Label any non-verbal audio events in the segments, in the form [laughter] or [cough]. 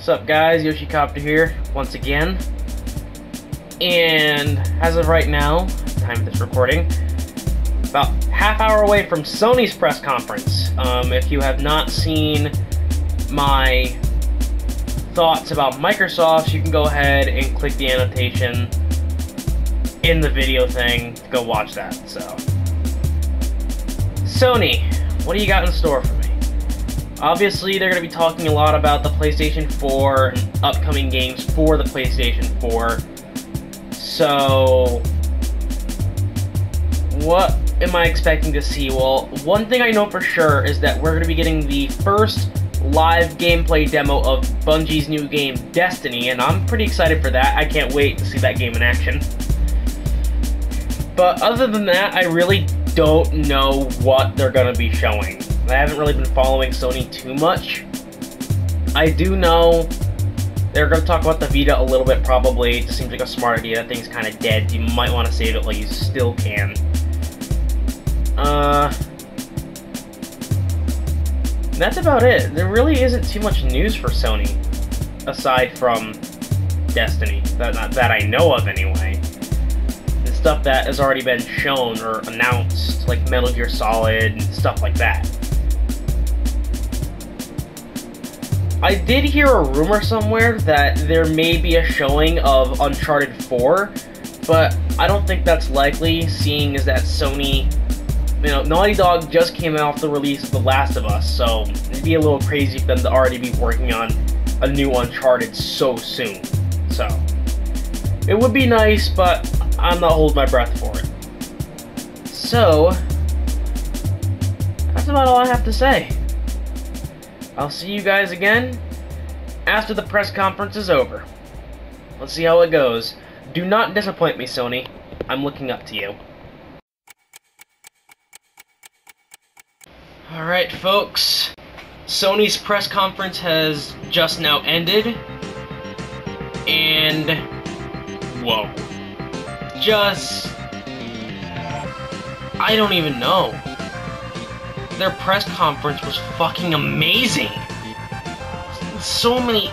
What's up guys, Yoshicopter here, once again. And as of right now, time of this recording, about half hour away from Sony's press conference. Um, if you have not seen my thoughts about Microsoft, you can go ahead and click the annotation in the video thing to go watch that, so. Sony, what do you got in store for? Obviously, they're going to be talking a lot about the PlayStation 4 and upcoming games for the PlayStation 4. So, what am I expecting to see? Well, one thing I know for sure is that we're going to be getting the first live gameplay demo of Bungie's new game, Destiny, and I'm pretty excited for that. I can't wait to see that game in action. But other than that, I really don't know what they're going to be showing. I haven't really been following Sony too much. I do know they're going to talk about the Vita a little bit, probably. It just seems like a smart idea. That thing's kind of dead. You might want to save it while you still can. Uh, that's about it. There really isn't too much news for Sony, aside from Destiny, that, that I know of anyway And stuff that has already been shown or announced, like Metal Gear Solid and stuff like that. I did hear a rumor somewhere that there may be a showing of Uncharted 4, but I don't think that's likely, seeing as that Sony, you know, Naughty Dog just came out the release of The Last of Us, so it'd be a little crazy for them to already be working on a new Uncharted so soon. So, it would be nice, but I'm not holding my breath for it. So, that's about all I have to say. I'll see you guys again after the press conference is over. Let's see how it goes. Do not disappoint me, Sony. I'm looking up to you. Alright, folks. Sony's press conference has just now ended. And... Whoa just... I don't even know. Their press conference was fucking amazing. So many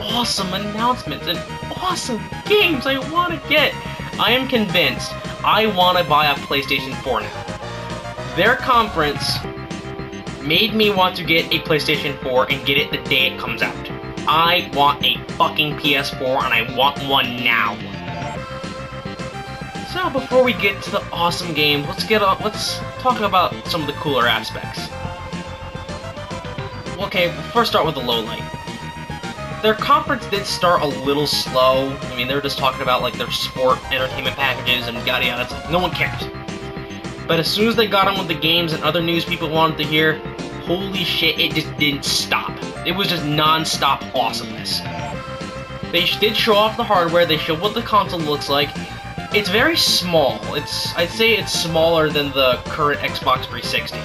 awesome announcements and awesome games I want to get. I am convinced I want to buy a PlayStation 4 now. Their conference made me want to get a PlayStation 4 and get it the day it comes out. I want a fucking PS4 and I want one now. So before we get to the awesome game, let's get on. Let's talk about some of the cooler aspects. Okay, first start with the low light. Their conference did start a little slow. I mean, they were just talking about like their sport entertainment packages and yada yada. It's like no one cares. But as soon as they got on with the games and other news people wanted to hear, holy shit, it just didn't stop. It was just non-stop awesomeness. They did show off the hardware, they showed what the console looks like, it's very small. It's I'd say it's smaller than the current Xbox 360.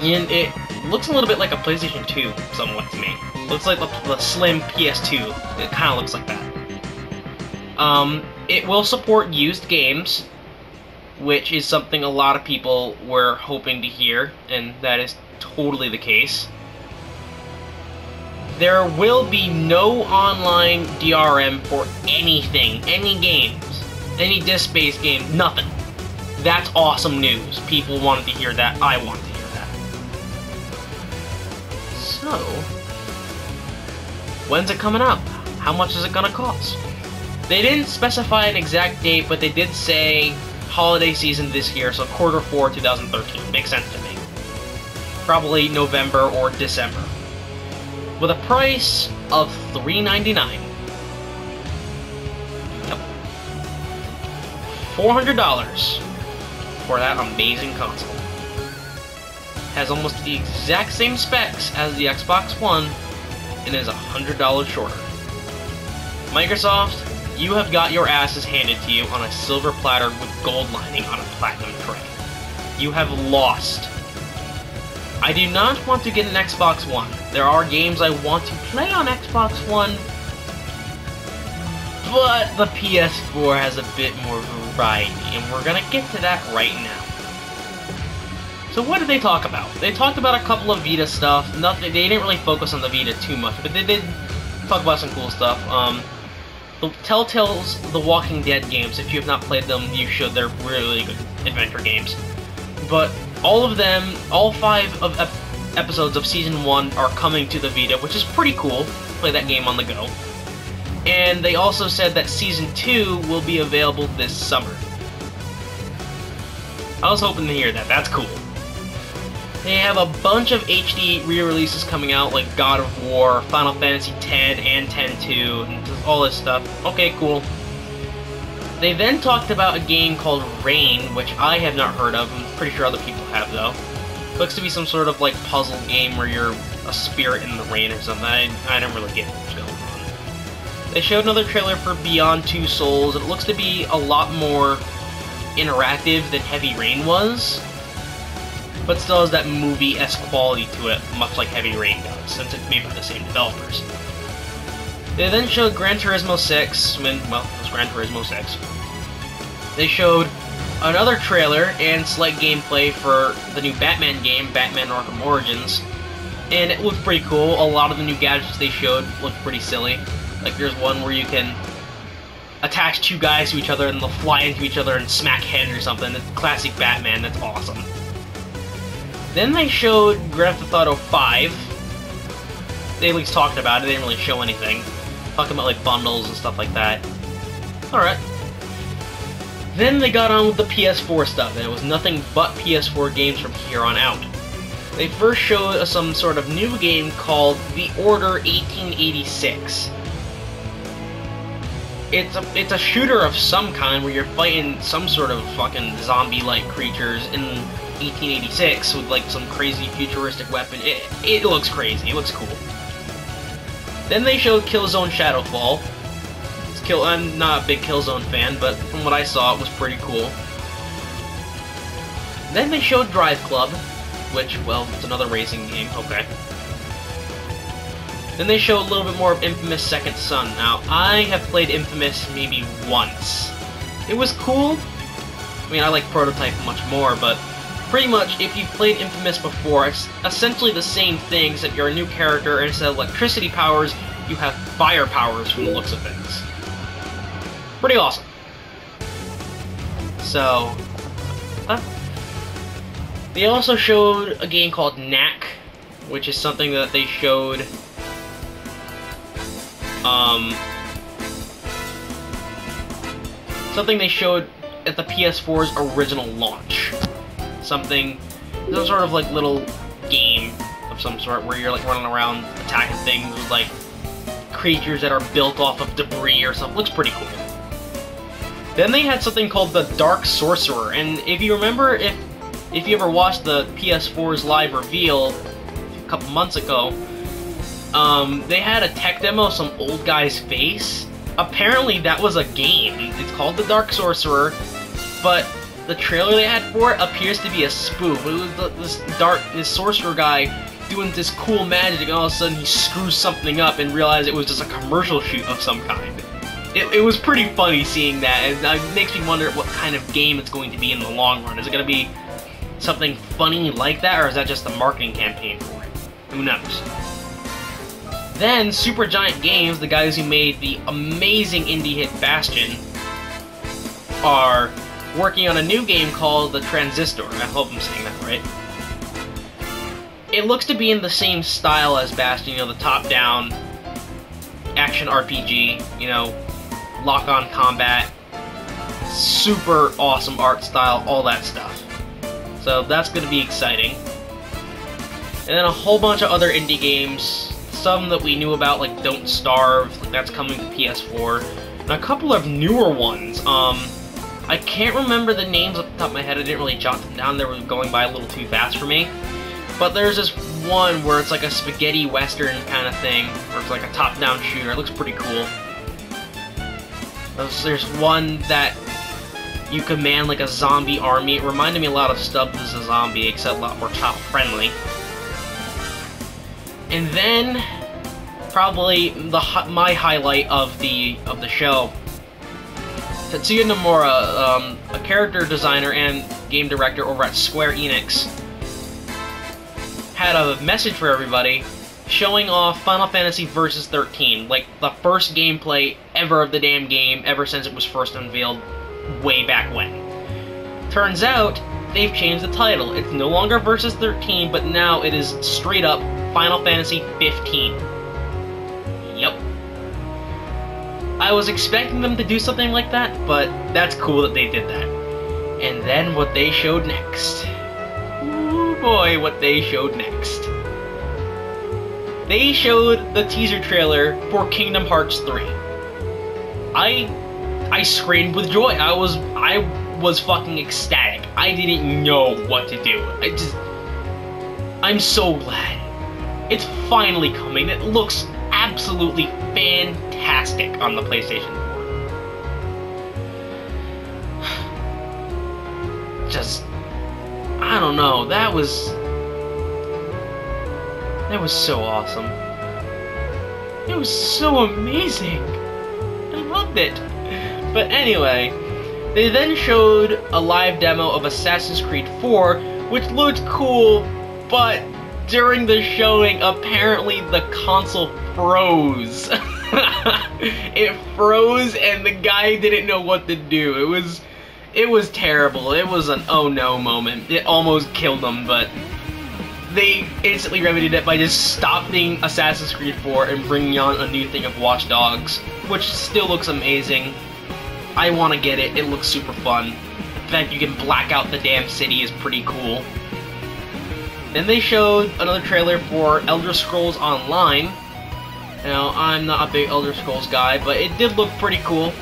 And it looks a little bit like a PlayStation 2, somewhat to me. Looks like the, the slim PS2. It kind of looks like that. Um, it will support used games, which is something a lot of people were hoping to hear, and that is totally the case. There will be no online DRM for anything, any games, any disc-based game, nothing. That's awesome news. People wanted to hear that. I wanted to hear that. So, when's it coming out? How much is it gonna cost? They didn't specify an exact date, but they did say holiday season this year, so quarter 4 2013. Makes sense to me. Probably November or December with a price of 399. Yep. $400 for that amazing console. Has almost the exact same specs as the Xbox One and is $100 shorter. Microsoft, you have got your asses handed to you on a silver platter with gold lining on a platinum tray. You have lost I do not want to get an Xbox One. There are games I want to play on Xbox One, but the PS4 has a bit more variety, and we're gonna get to that right now. So what did they talk about? They talked about a couple of Vita stuff. Nothing. They didn't really focus on the Vita too much, but they did talk about some cool stuff. Um, the Telltale's The Walking Dead games. If you have not played them, you should. They're really good adventure games. But all of them, all five of ep episodes of season one are coming to the Vita, which is pretty cool. Play that game on the go. And they also said that season two will be available this summer. I was hoping to hear that. That's cool. They have a bunch of HD re-releases coming out, like God of War, Final Fantasy X and X-2, and all this stuff. Okay, cool. They then talked about a game called Rain, which I have not heard of. I'm pretty sure other people have, though. Looks to be some sort of, like, puzzle game where you're a spirit in the rain or something. I, I don't really get what's going on. They showed another trailer for Beyond Two Souls, and it looks to be a lot more interactive than Heavy Rain was but still has that movie-esque quality to it, much like Heavy Rain does, since it's made by the same developers. They then showed Gran Turismo 6, when, well, it was Gran Turismo 6. They showed another trailer and slight gameplay for the new Batman game, Batman Arkham Origins, and it looked pretty cool. A lot of the new gadgets they showed looked pretty silly. Like, there's one where you can attach two guys to each other and they'll fly into each other and smack heads or something. It's classic Batman, that's awesome. Then they showed Grand Theft Auto 5. They at least talked about it, they didn't really show anything. Talking about like bundles and stuff like that. Alright. Then they got on with the PS4 stuff, and it was nothing but PS4 games from here on out. They first showed some sort of new game called The Order 1886. It's a, it's a shooter of some kind where you're fighting some sort of fucking zombie-like creatures in 1886 with like some crazy futuristic weapon. It, it looks crazy. It looks cool. Then they showed Killzone Shadowfall. Kill, I'm not a big Killzone fan, but from what I saw, it was pretty cool. Then they showed Drive Club, which, well, it's another racing game, okay. Then they showed a little bit more of Infamous Second Son. Now, I have played Infamous maybe once. It was cool. I mean, I like Prototype much more, but pretty much, if you've played Infamous before, it's essentially the same thing, except you're a new character, and instead of electricity powers, you have fire powers from the looks of things. Pretty awesome. So, huh? They also showed a game called Knack, which is something that they showed, um, something they showed at the PS4's original launch something, some sort of like little game of some sort where you're like running around attacking things with like creatures that are built off of debris or something. Looks pretty cool. Then they had something called the Dark Sorcerer, and if you remember, if if you ever watched the PS4's live reveal a couple months ago, um, they had a tech demo of some old guy's face. Apparently, that was a game. It's called the Dark Sorcerer, but the trailer they had for it appears to be a spoof. It was this dark, this sorcerer guy doing this cool magic, and all of a sudden he screws something up and realizes it was just a commercial shoot of some kind. It, it was pretty funny seeing that, and it makes me wonder what kind of game it's going to be in the long run. Is it going to be something funny like that, or is that just a marketing campaign for it? Who knows? Then, Supergiant Games, the guys who made the amazing indie hit Bastion, are working on a new game called The Transistor. I hope I'm saying that right. It looks to be in the same style as Bastion, you know, the top-down action RPG, you know, lock-on combat, super awesome art style, all that stuff. So that's going to be exciting. And then a whole bunch of other indie games, some that we knew about, like Don't Starve, like that's coming to PS4, and a couple of newer ones. Um, I can't remember the names off the top of my head. I didn't really jot them down. They were going by a little too fast for me. But there's this one where it's like a spaghetti western kind of thing, where it's like a top-down shooter. It looks pretty cool. There's one that you command like a zombie army. It reminded me a lot of Stubbs as a zombie, except a lot more child-friendly. And then, probably the my highlight of the of the show Tetsuya Nomura, um, a character designer and game director over at Square Enix, had a message for everybody showing off Final Fantasy Versus 13, like the first gameplay ever of the damn game ever since it was first unveiled way back when. Turns out, they've changed the title. It's no longer Versus 13, but now it is straight up Final Fantasy 15. I was expecting them to do something like that, but that's cool that they did that. And then what they showed next. Ooh boy, what they showed next. They showed the teaser trailer for Kingdom Hearts 3. I I screamed with joy. I was I was fucking ecstatic. I didn't know what to do. I just I'm so glad. It's finally coming. It looks absolutely fantastic on the PlayStation 4. Just I don't know. That was that was so awesome. It was so amazing. I loved it. But anyway, they then showed a live demo of Assassin's Creed 4, which looked cool, but during the showing, apparently the console froze. [laughs] [laughs] it froze and the guy didn't know what to do. It was it was terrible. It was an oh no moment. It almost killed him, but they instantly remedied it by just stopping Assassin's Creed 4 and bringing on a new thing of Watch Dogs, which still looks amazing. I want to get it. It looks super fun. The fact you can black out the damn city is pretty cool. Then they showed another trailer for Elder Scrolls Online. Now, I'm not a big Elder Scrolls guy, but it did look pretty cool.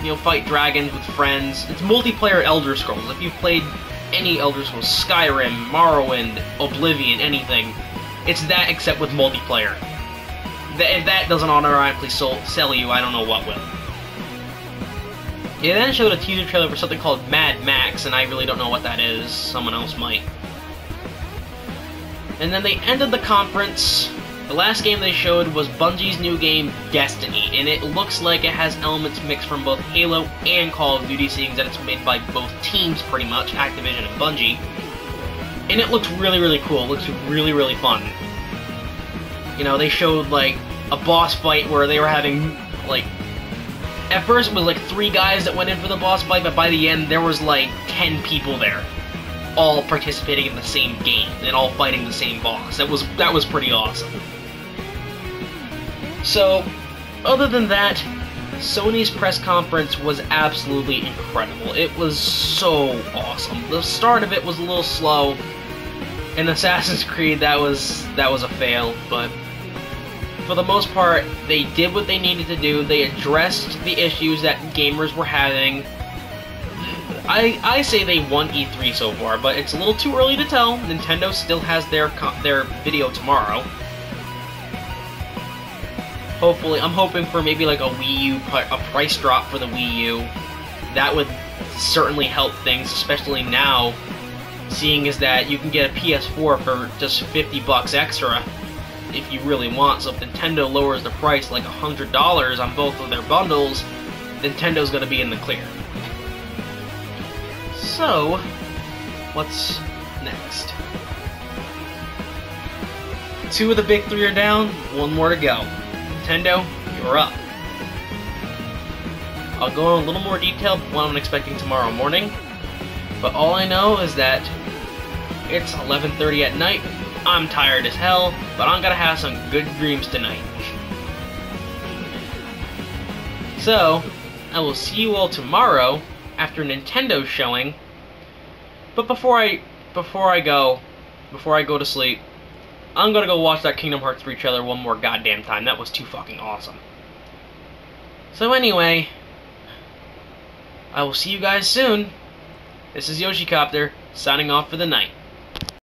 You know, fight dragons with friends. It's multiplayer Elder Scrolls. If you've played any Elder Scrolls, Skyrim, Morrowind, Oblivion, anything, it's that except with multiplayer. if that doesn't automatically sell you, I don't know what will. It then showed a teaser trailer for something called Mad Max, and I really don't know what that is. Someone else might. And then they ended the conference. The last game they showed was Bungie's new game, Destiny, and it looks like it has elements mixed from both Halo and Call of Duty, seeing that it's made by both teams, pretty much, Activision and Bungie. And it looks really, really cool. It looks really, really fun. You know, they showed, like, a boss fight where they were having, like, at first it was like three guys that went in for the boss fight, but by the end there was like ten people there, all participating in the same game and all fighting the same boss. That was that was pretty awesome. So, other than that, Sony's press conference was absolutely incredible. It was so awesome. The start of it was a little slow. In Assassin's Creed, that was that was a fail, but for the most part, they did what they needed to do. They addressed the issues that gamers were having. I, I say they won E3 so far, but it's a little too early to tell. Nintendo still has their their video tomorrow. Hopefully, I'm hoping for maybe like a Wii U, a price drop for the Wii U. That would certainly help things, especially now, seeing as that you can get a PS4 for just 50 bucks extra if you really want. So if Nintendo lowers the price like $100 on both of their bundles, Nintendo's going to be in the clear. So, what's next? Two of the big three are down, one more to go. Nintendo, you're up. I'll go in a little more detail what I'm expecting tomorrow morning, but all I know is that it's 11.30 at night, I'm tired as hell, but I'm gonna have some good dreams tonight. So, I will see you all tomorrow after Nintendo's showing. But before I before I go, before I go to sleep, I'm gonna go watch that Kingdom Hearts 3 trailer one more goddamn time. That was too fucking awesome. So anyway, I will see you guys soon. This is Yoshicopter, signing off for the night.